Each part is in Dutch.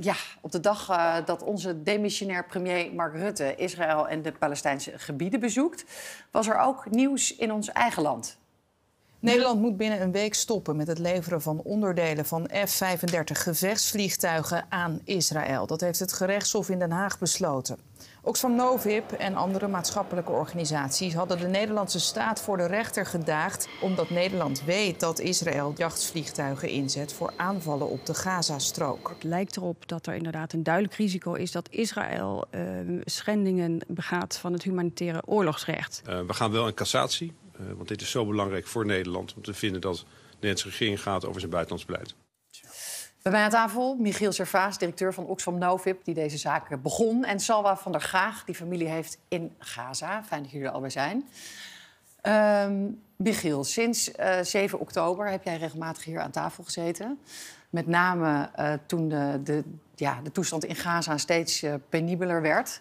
ja, op de dag uh, dat onze demissionair premier Mark Rutte Israël en de Palestijnse gebieden bezoekt, was er ook nieuws in ons eigen land. Nederland moet binnen een week stoppen met het leveren van onderdelen van F-35 gevechtsvliegtuigen aan Israël. Dat heeft het gerechtshof in Den Haag besloten. Oxfam Novib en andere maatschappelijke organisaties hadden de Nederlandse staat voor de rechter gedaagd omdat Nederland weet dat Israël jachtvliegtuigen inzet voor aanvallen op de Gazastrook. Het lijkt erop dat er inderdaad een duidelijk risico is dat Israël uh, schendingen begaat van het humanitaire oorlogsrecht. Uh, we gaan wel in cassatie. Uh, want dit is zo belangrijk voor Nederland om te vinden dat de Nederlandse regering gaat over zijn buitenlands beleid. Bij mij aan tafel Michiel Servaas, directeur van Oxfam Novib, die deze zaak begon. En Salwa van der Gaag, die familie heeft in Gaza. Fijn dat jullie er alweer zijn. Um, Michiel, sinds uh, 7 oktober heb jij regelmatig hier aan tafel gezeten. Met name uh, toen de, de, ja, de toestand in Gaza steeds uh, penibeler werd.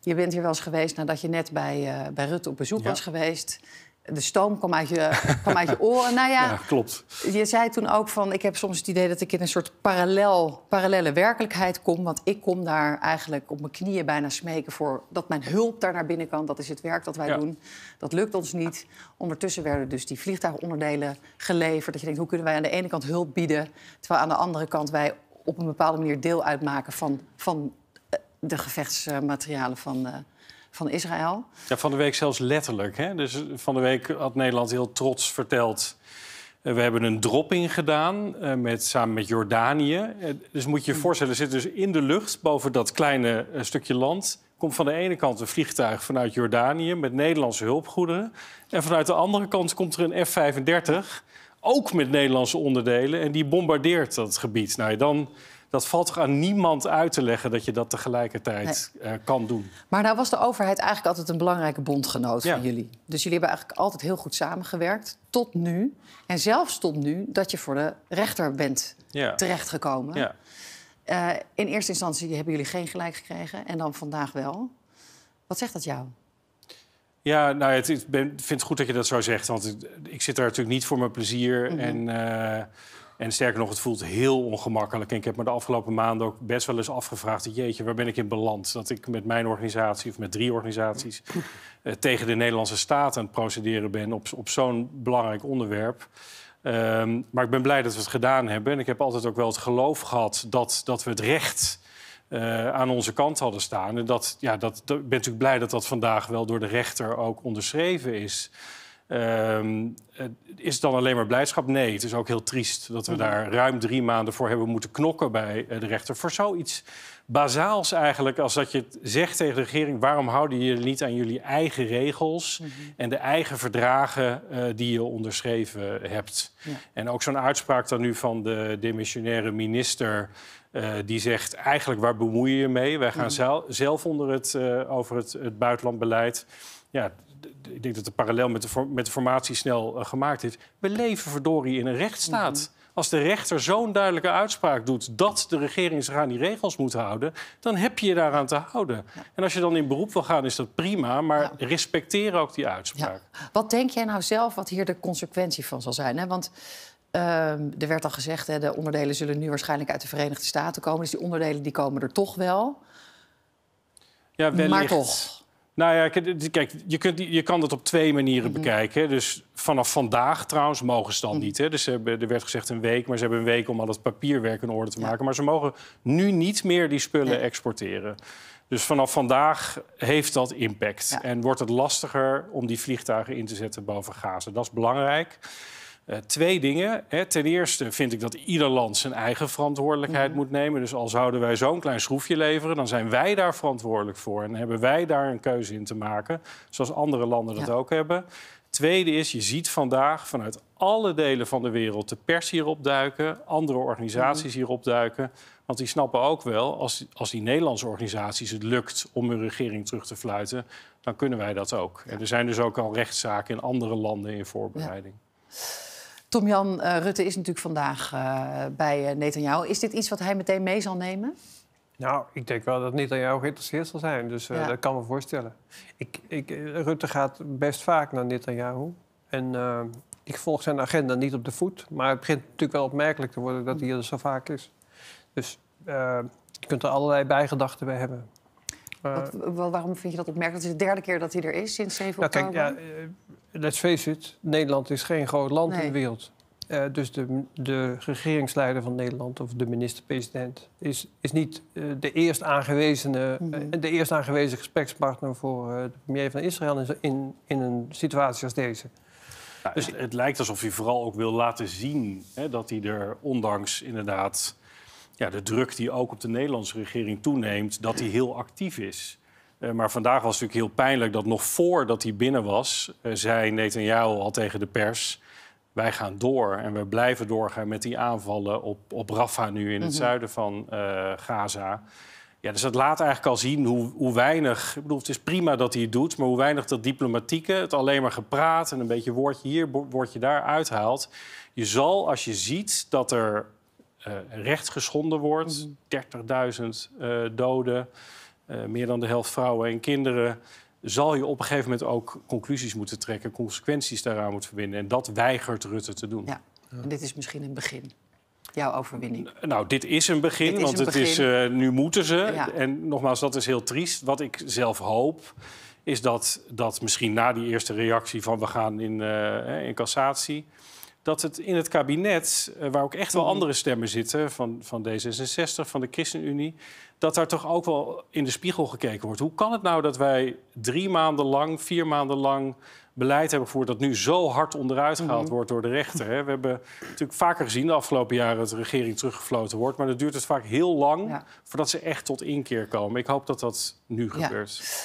Je bent hier wel eens geweest nadat je net bij, bij Rutte op bezoek ja. was geweest de stoom kwam uit je, kwam uit je oren. Nou ja, ja, klopt. Je zei toen ook van... ik heb soms het idee dat ik in een soort parallel, parallele werkelijkheid kom. Want ik kom daar eigenlijk op mijn knieën bijna smeken... voor dat mijn hulp daar naar binnen kan. Dat is het werk dat wij ja. doen. Dat lukt ons niet. Ondertussen werden dus die vliegtuigonderdelen geleverd. Dat je denkt, hoe kunnen wij aan de ene kant hulp bieden... terwijl aan de andere kant wij op een bepaalde manier deel uitmaken... van, van de gevechtsmaterialen van... Uh, van Israël. Ja, van de week zelfs letterlijk. Hè? Dus van de week had Nederland heel trots verteld... Uh, we hebben een dropping gedaan uh, met, samen met Jordanië. Dus moet je je voorstellen, zit dus in de lucht... boven dat kleine stukje land... komt van de ene kant een vliegtuig vanuit Jordanië... met Nederlandse hulpgoederen. En vanuit de andere kant komt er een F-35... ook met Nederlandse onderdelen. En die bombardeert dat gebied. Nou, dan dat valt toch aan niemand uit te leggen dat je dat tegelijkertijd nee. uh, kan doen. Maar nou was de overheid eigenlijk altijd een belangrijke bondgenoot ja. van jullie. Dus jullie hebben eigenlijk altijd heel goed samengewerkt. Tot nu. En zelfs tot nu dat je voor de rechter bent ja. terechtgekomen. Ja. Uh, in eerste instantie hebben jullie geen gelijk gekregen. En dan vandaag wel. Wat zegt dat jou? Ja, nou, het, ik ben, vind het goed dat je dat zo zegt. Want ik, ik zit daar natuurlijk niet voor mijn plezier. Mm -hmm. En... Uh, en sterker nog, het voelt heel ongemakkelijk. En ik heb me de afgelopen maanden ook best wel eens afgevraagd... jeetje, waar ben ik in beland? Dat ik met mijn organisatie, of met drie organisaties... Uh, tegen de Nederlandse staat aan het procederen ben op, op zo'n belangrijk onderwerp. Um, maar ik ben blij dat we het gedaan hebben. En ik heb altijd ook wel het geloof gehad dat, dat we het recht... Uh, aan onze kant hadden staan. En dat, ja, dat, dat, ik ben natuurlijk blij dat dat vandaag wel door de rechter ook onderschreven is... Um, is het dan alleen maar blijdschap? Nee, het is ook heel triest dat we daar ruim drie maanden voor hebben moeten knokken bij de rechter. Voor zoiets bazaals eigenlijk, als dat je het zegt tegen de regering... waarom houden jullie niet aan jullie eigen regels mm -hmm. en de eigen verdragen uh, die je onderschreven hebt? Ja. En ook zo'n uitspraak dan nu van de demissionaire minister... Uh, die zegt eigenlijk waar bemoei je je mee? Wij gaan mm -hmm. zelf, zelf onder het, uh, over het, het buitenlandbeleid. Ja, ik denk dat de parallel met de, met de formatie snel uh, gemaakt is. We leven verdorie in een rechtsstaat. Mm -hmm. Als de rechter zo'n duidelijke uitspraak doet dat de regering zich aan die regels moet houden, dan heb je je daaraan te houden. Ja. En als je dan in beroep wil gaan, is dat prima, maar ja. respecteer ook die uitspraak. Ja. Wat denk jij nou zelf wat hier de consequentie van zal zijn? Hè? Want uh, er werd al gezegd, hè, de onderdelen zullen nu waarschijnlijk uit de Verenigde Staten komen. Dus die onderdelen die komen er toch wel. Ja, wellicht. Maar toch. Nou ja, kijk, je, kunt, je kan dat op twee manieren mm -hmm. bekijken. Dus vanaf vandaag trouwens mogen ze dan mm -hmm. niet. Hè? Dus hebben, er werd gezegd een week, maar ze hebben een week om al het papierwerk in orde te maken. Ja. Maar ze mogen nu niet meer die spullen nee. exporteren. Dus vanaf vandaag heeft dat impact. Ja. En wordt het lastiger om die vliegtuigen in te zetten boven Gaza. Dat is belangrijk. Uh, twee dingen. Hè. Ten eerste vind ik dat ieder land zijn eigen verantwoordelijkheid mm -hmm. moet nemen. Dus al zouden wij zo'n klein schroefje leveren, dan zijn wij daar verantwoordelijk voor. En hebben wij daar een keuze in te maken, zoals andere landen dat ja. ook hebben. Tweede is, je ziet vandaag vanuit alle delen van de wereld de pers hierop duiken, andere organisaties mm -hmm. hierop duiken. Want die snappen ook wel, als, als die Nederlandse organisaties het lukt om hun regering terug te fluiten, dan kunnen wij dat ook. Ja. En er zijn dus ook al rechtszaken in andere landen in voorbereiding. Ja. Tom-Jan uh, Rutte is natuurlijk vandaag uh, bij uh, Netanyahu. Is dit iets wat hij meteen mee zal nemen? Nou, ik denk wel dat Netanyahu geïnteresseerd zal zijn. Dus ja. dat kan me voorstellen. Ik, ik, Rutte gaat best vaak naar Netanyahu. En ik volg zijn agenda niet op de voet. Maar het begint natuurlijk wel opmerkelijk te worden dat hij er zo vaak is. Dus kunt er allerlei bijgedachten bij hebben. Wat, waarom vind je dat opmerkelijk? Het is de derde keer dat hij er is sinds 7 nou, oktober. Kijk, ja, let's face it, Nederland is geen groot land in de wereld. Uh, dus de, de, regeringsleider van Nederland of de minister-president is, is niet uh, de eerst aangewezene, mm -hmm. uh, de eerst aangewezen gesprekspartner voor de premier van Israël in, in een situatie als deze. Ja, dus het, het, lijkt alsof hij vooral ook wil laten zien hè, dat hij er, ondanks inderdaad ja, de druk die ook op de Nederlandse regering toeneemt, dat hij heel actief is. Maar vandaag was het natuurlijk heel pijnlijk dat nog voordat hij binnen was, zei Netanyahu al tegen de pers wij gaan door en we blijven doorgaan met die aanvallen op, op Rafah nu in het mm -hmm. zuiden van uh, Gaza. Ja, dus dat laat eigenlijk al zien hoe, hoe weinig... Ik bedoel, het is prima dat hij het doet... maar hoe weinig dat diplomatieke, het alleen maar gepraat... en een beetje woordje hier, woordje daar uithaalt. Je zal, als je ziet dat er uh, recht geschonden wordt... Mm -hmm. 30.000 uh, doden, meer dan de helft vrouwen en kinderen zal je op een gegeven moment ook conclusies moeten trekken, consequenties daaraan moeten verbinden. En dat weigert Rutte te doen. Ja, en dit is misschien een begin. Jouw overwinning. Nou, dit is een begin, is want een het begin. is, uh, nu moeten ze. Ja. En nogmaals, dat is heel triest. Wat ik zelf hoop, is dat, dat misschien na die eerste reactie van we gaan in, uh, in cassatie dat het in het kabinet, uh, waar ook echt wel andere stemmen zitten... Van, van D66, van de ChristenUnie... dat daar toch ook wel in de spiegel gekeken wordt. Hoe kan het nou dat wij drie maanden lang, vier maanden lang... beleid hebben gevoerd dat nu zo hard onderuit gehaald mm -hmm. wordt door de rechter? Hè? We hebben natuurlijk vaker gezien de afgelopen jaren... dat de regering teruggefloten wordt. Maar dan duurt het vaak heel lang ja. voordat ze echt tot inkeer komen. Ik hoop dat dat nu ja. gebeurt.